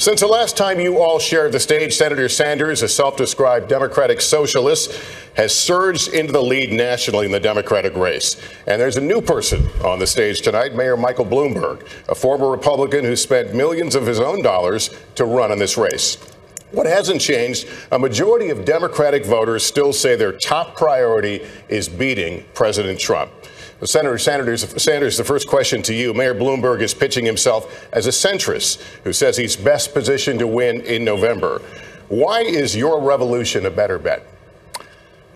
Since the last time you all shared the stage, Senator Sanders, a self described Democratic socialist, has surged into the lead nationally in the Democratic race. And there's a new person on the stage tonight, Mayor Michael Bloomberg, a former Republican who spent millions of his own dollars to run in this race. What hasn't changed, a majority of Democratic voters still say their top priority is beating President Trump. Senator Sanders, Sanders, the first question to you. Mayor Bloomberg is pitching himself as a centrist who says he's best positioned to win in November. Why is your revolution a better bet?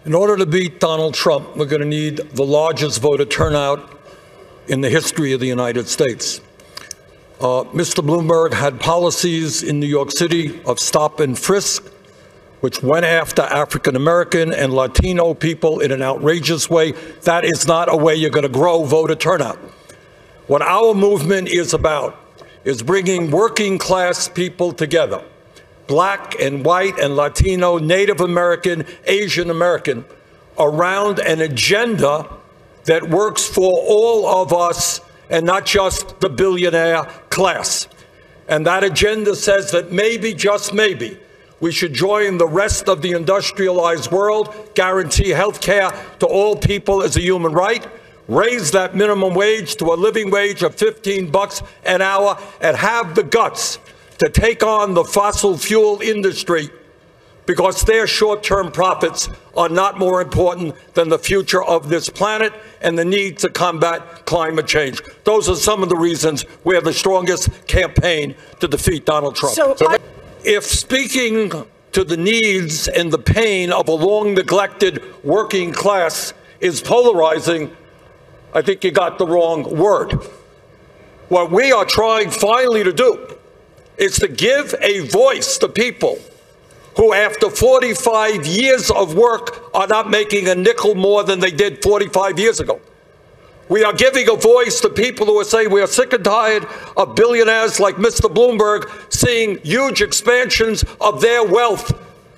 In order to beat Donald Trump, we're going to need the largest voter turnout in the history of the United States. Uh, Mr. Bloomberg had policies in New York City of stop and frisk, which went after African American and Latino people in an outrageous way. That is not a way you're going to grow voter turnout. What our movement is about is bringing working class people together black and white and Latino, Native American, Asian American around an agenda that works for all of us and not just the billionaire class. And that agenda says that maybe, just maybe, we should join the rest of the industrialized world, guarantee health care to all people as a human right, raise that minimum wage to a living wage of 15 bucks an hour, and have the guts to take on the fossil fuel industry because their short-term profits are not more important than the future of this planet and the need to combat climate change. Those are some of the reasons we have the strongest campaign to defeat Donald Trump. So, if speaking to the needs and the pain of a long neglected working class is polarizing, I think you got the wrong word. What we are trying finally to do is to give a voice to people who, after 45 years of work, are not making a nickel more than they did 45 years ago. We are giving a voice to people who are saying we are sick and tired of billionaires like Mr. Bloomberg seeing huge expansions of their wealth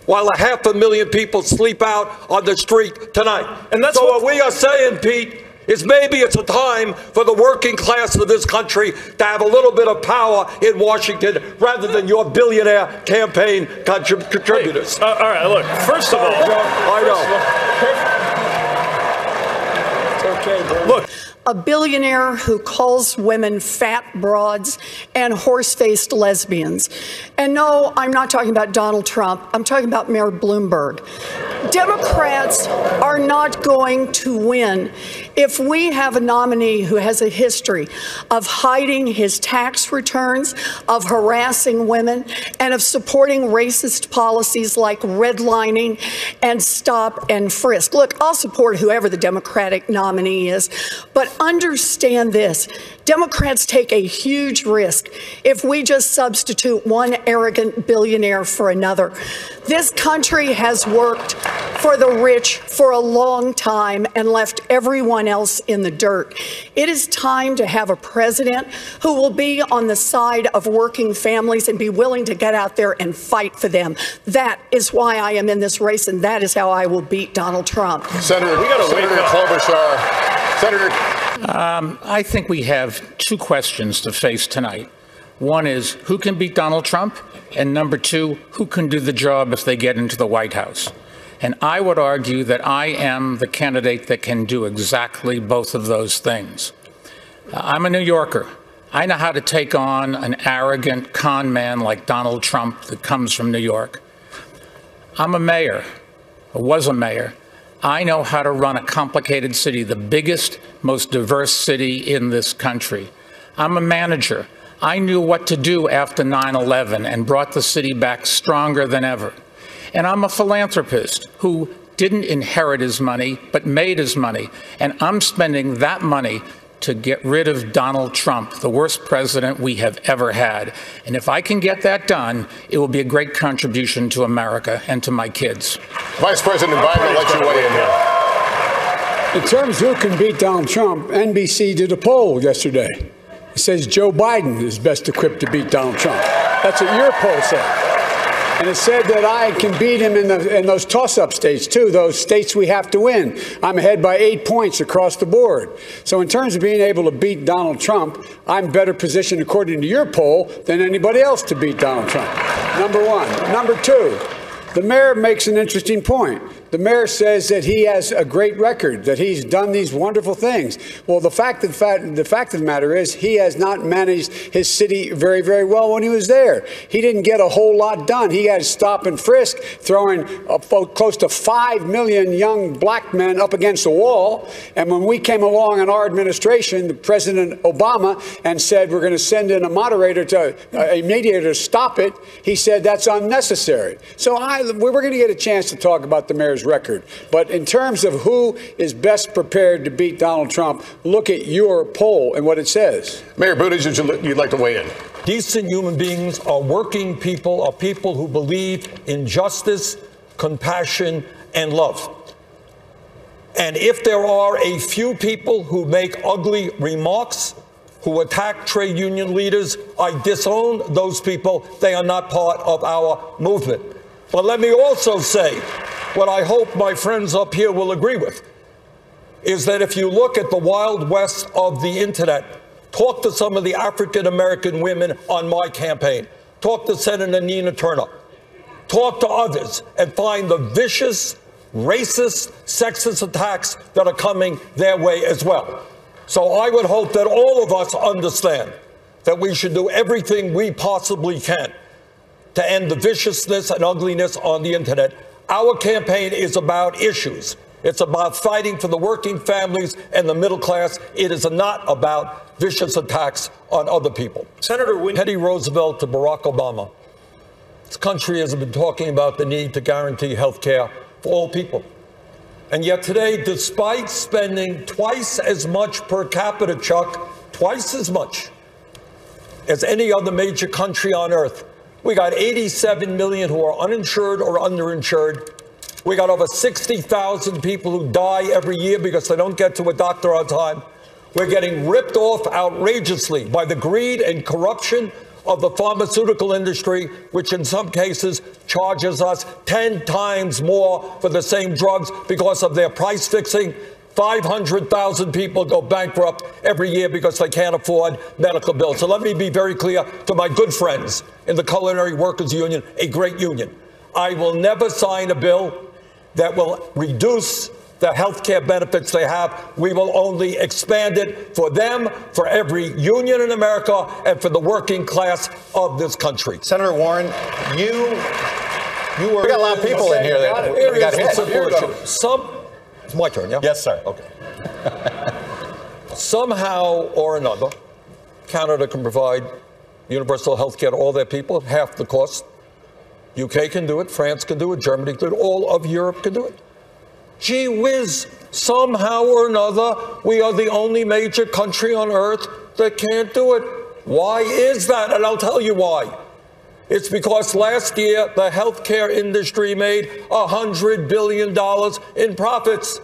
while a half a million people sleep out on the street tonight. And that's so what- what we are saying, Pete, is maybe it's a time for the working class of this country to have a little bit of power in Washington rather than your billionaire campaign contrib- contributors. Uh, all right, look, first of all, I know. Look, a billionaire who calls women fat broads and horse faced lesbians. And no, I'm not talking about Donald Trump, I'm talking about Mayor Bloomberg. Democrats are not going to win if we have a nominee who has a history of hiding his tax returns, of harassing women, and of supporting racist policies like redlining and stop and frisk. Look, I'll support whoever the Democratic nominee is, but understand this. Democrats take a huge risk if we just substitute one arrogant billionaire for another. This country has worked for the rich for a long time and left everyone else in the dirt. It is time to have a president who will be on the side of working families and be willing to get out there and fight for them. That is why I am in this race, and that is how I will beat Donald Trump. Senator, We gotta wake Senator up. Klobuchar. Senator, um, I think we have two questions to face tonight. One is who can beat Donald Trump? And number two, who can do the job if they get into the White House? And I would argue that I am the candidate that can do exactly both of those things. Uh, I'm a New Yorker. I know how to take on an arrogant con man like Donald Trump that comes from New York. I'm a mayor, or was a mayor. I know how to run a complicated city, the biggest, most diverse city in this country. I'm a manager. I knew what to do after 9 11 and brought the city back stronger than ever. And I'm a philanthropist who didn't inherit his money, but made his money. And I'm spending that money to get rid of Donald Trump, the worst president we have ever had. And if I can get that done, it will be a great contribution to America and to my kids. Vice President Biden will let you weigh in here. In terms of who can beat Donald Trump, NBC did a poll yesterday. It says Joe Biden is best equipped to beat Donald Trump. That's what your poll said. And it said that I can beat him in, the, in those toss up states, too, those states we have to win. I'm ahead by eight points across the board. So, in terms of being able to beat Donald Trump, I'm better positioned, according to your poll, than anybody else to beat Donald Trump. Number one. Number two, the mayor makes an interesting point. The mayor says that he has a great record, that he's done these wonderful things. Well, the fact, of, the fact of the matter is, he has not managed his city very, very well when he was there. He didn't get a whole lot done. He had to stop and frisk, throwing uh, close to 5 million young black men up against the wall. And when we came along in our administration, President Obama, and said we're going to send in a moderator to uh, a mediator to stop it, he said that's unnecessary. So I, we're going to get a chance to talk about the mayor's record. But in terms of who is best prepared to beat Donald Trump, look at your poll and what it says. Mayor Buttigieg, you'd like to weigh in. Decent human beings are working people, are people who believe in justice, compassion, and love. And if there are a few people who make ugly remarks, who attack trade union leaders, I disown those people. They are not part of our movement. But let me also say what I hope my friends up here will agree with is that if you look at the wild west of the internet, talk to some of the African American women on my campaign, talk to Senator Nina Turner, talk to others, and find the vicious, racist, sexist attacks that are coming their way as well. So I would hope that all of us understand that we should do everything we possibly can to end the viciousness and ugliness on the internet our campaign is about issues. It's about fighting for the working families and the middle class. It is not about vicious attacks on other people. Senator Win- Teddy Roosevelt to Barack Obama. This country has been talking about the need to guarantee health care for all people. And yet today, despite spending twice as much per capita, Chuck, twice as much as any other major country on earth, we got 87 million who are uninsured or underinsured. We got over 60,000 people who die every year because they don't get to a doctor on time. We're getting ripped off outrageously by the greed and corruption of the pharmaceutical industry, which in some cases charges us 10 times more for the same drugs because of their price fixing 500,000 people go bankrupt every year because they can't afford medical bills. So let me be very clear to my good friends in the Culinary Workers Union, a great union. I will never sign a bill that will reduce the health care benefits they have. We will only expand it for them, for every union in America, and for the working class of this country. Senator Warren, you you were. We got a lot of people in here that got hit. Some it's my turn, yeah? Yes, sir. Okay. Somehow or another, Canada can provide universal health care to all their people at half the cost. UK can do it, France can do it, Germany can do it, all of Europe can do it. Gee whiz, somehow or another, we are the only major country on earth that can't do it. Why is that? And I'll tell you why. It's because last year the healthcare industry made $100 billion in profits.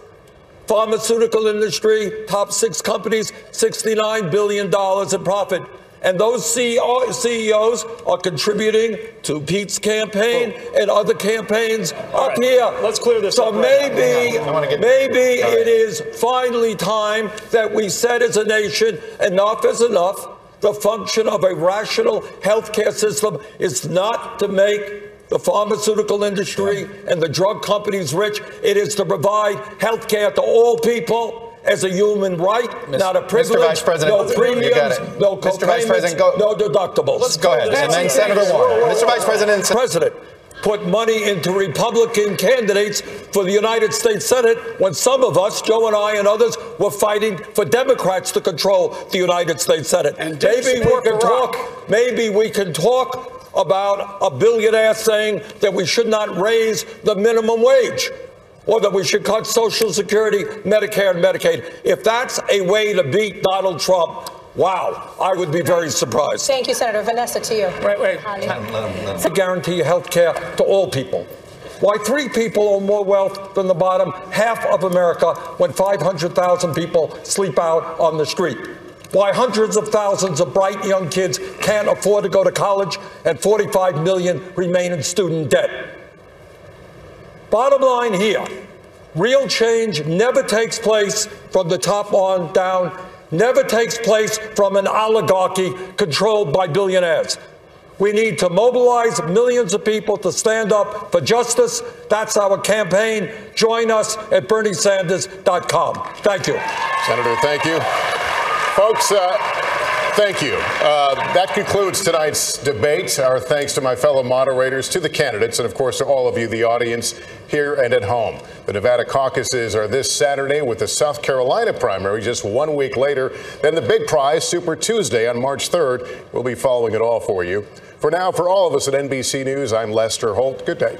Pharmaceutical industry, top six companies, $69 billion in profit. And those CEOs are contributing to Pete's campaign and other campaigns up right. here. Let's clear this so up. maybe, right maybe right. it is finally time that we said as a nation, enough is enough. The function of a rational healthcare system is not to make the pharmaceutical industry and the drug companies rich. It is to provide health care to all people as a human right, Mr. not a privilege. Mr. Vice President, no premiums, no Mr. Vice President, go, no deductibles. Let's go ahead. And then Senator Warren. Mr. Vice President. President put money into Republican candidates for the United States Senate when some of us, Joe and I and others, were fighting for Democrats to control the United States Senate. And maybe we can talk. Maybe we can talk about a billionaire saying that we should not raise the minimum wage or that we should cut Social Security, Medicare, and Medicaid. If that's a way to beat Donald Trump, Wow, I would be very surprised. Thank you, Senator. Vanessa, to you. Right, Wait, wait. To guarantee health care to all people. Why three people own more wealth than the bottom half of America when 500,000 people sleep out on the street? Why hundreds of thousands of bright young kids can't afford to go to college and 45 million remain in student debt. Bottom line here real change never takes place from the top on down, never takes place from an oligarchy controlled by billionaires. We need to mobilize millions of people to stand up for justice. That's our campaign. Join us at BernieSanders.com. Thank you. Senator, thank you. Folks, uh, thank you. Uh, that concludes tonight's debate. Our thanks to my fellow moderators, to the candidates, and of course to all of you, the audience here and at home. The Nevada caucuses are this Saturday with the South Carolina primary just one week later. Then the big prize, Super Tuesday on March 3rd. We'll be following it all for you. For now, for all of us at NBC News, I'm Lester Holt. Good day.